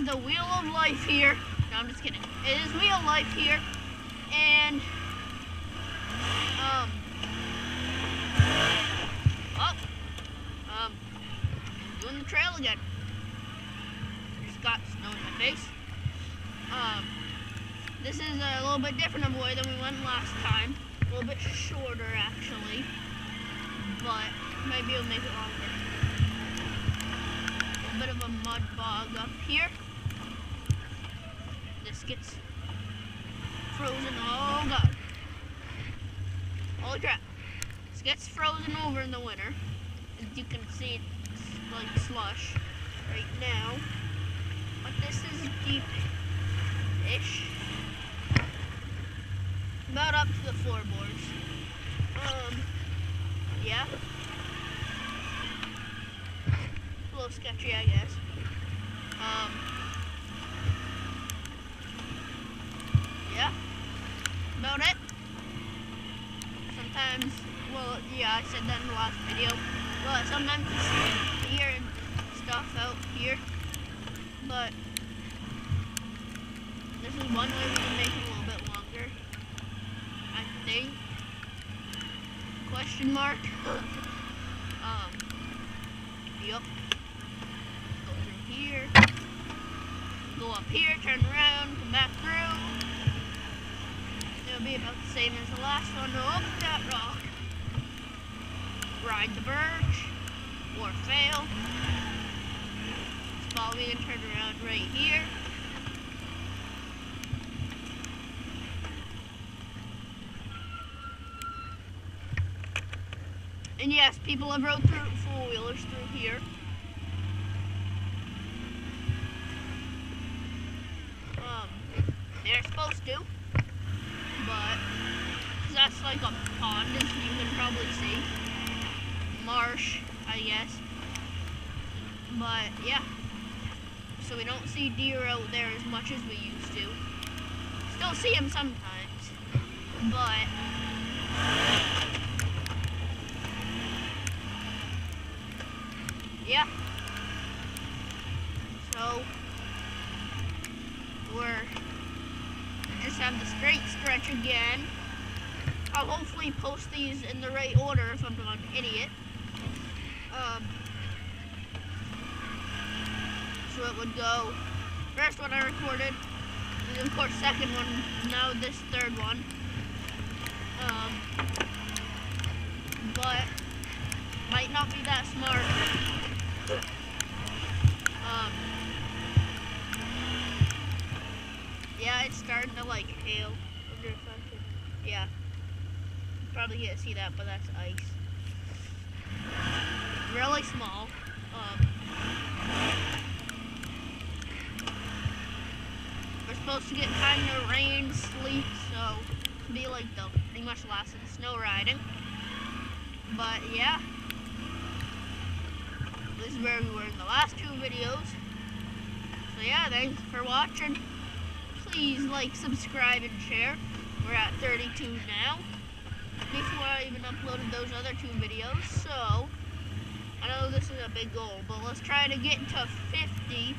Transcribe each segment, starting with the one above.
is the wheel of life here. No, I'm just kidding. It is wheel of life here, and um, oh, um, doing the trail again. Just got snow in my face. Um, this is a little bit different of a way than we went last time. A little bit shorter, actually, but maybe it'll make it longer. A bit of a mud bog up here. This gets frozen. Oh god. Holy crap. This gets frozen over in the winter. As you can see, it's like slush right now. But this is deep-ish. About up to the floorboards. Um, yeah. A little sketchy, I guess. Um, yeah. About it. Sometimes, well, yeah, I said that in the last video. Well, sometimes it's here and stuff out here. But this is one way we can make it a little bit longer. I think. Question mark. um. Yup. Go through here. Go up here, turn around, come back through. Be about the same as the last one. Up that rock. Ride the birch. Or fail. Follow me and turn around right here. And yes, people have rode through four wheelers through here. Um, they're supposed to, but that's like a pond, as you can probably see. Marsh, I guess. But yeah, so we don't see deer out there as much as we used to. Still see them sometimes, but yeah. So we're have the straight stretch again. I'll hopefully post these in the right order if I'm not an idiot. Um, so it would go first one I recorded, and of course second one, now this third one. Um, but might not be that smart. Um, yeah, it's starting to like hail. If I Yeah, probably can't see that, but that's ice. Really small. Um, we're supposed to get kind of rain, sleet, so be like the pretty much last of the snow riding. But yeah, this is where we were in the last two videos. So yeah, thanks for watching. Please like, subscribe, and share. We're at 32 now. Before I even uploaded those other two videos, so I know this is a big goal, but let's try to get to 50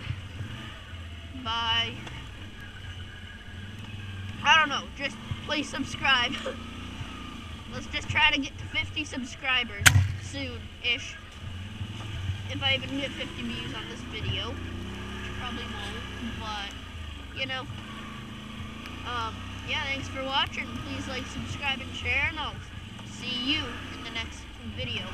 by I don't know, just please subscribe. let's just try to get to 50 subscribers soon-ish. If I even get 50 views on this video, probably won't, but you know. Um, yeah, thanks for watching. Please like, subscribe, and share, and I'll see you in the next video.